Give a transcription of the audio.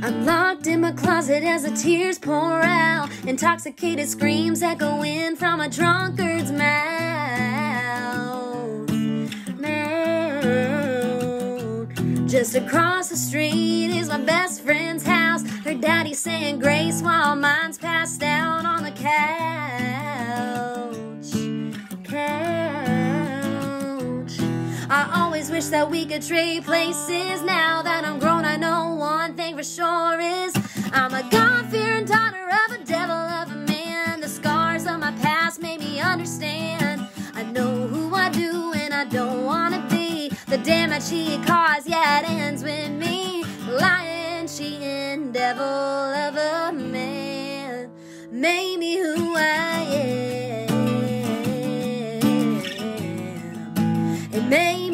I'm locked in my closet as the tears pour out. Intoxicated screams echoing from a drunkard's mouth. Mouth. Just across the street is my best friend's house. Her daddy saying grace while mine's passed out on the couch. Couch. I always wish that we could trade places. Now that I'm grown, I know I'm a God-fearing daughter of a devil of a man. The scars of my past made me understand. I know who I do and I don't wanna be the damage she caused. Yeah, it ends with me, lying, cheating, devil of a man, made me who I am. It made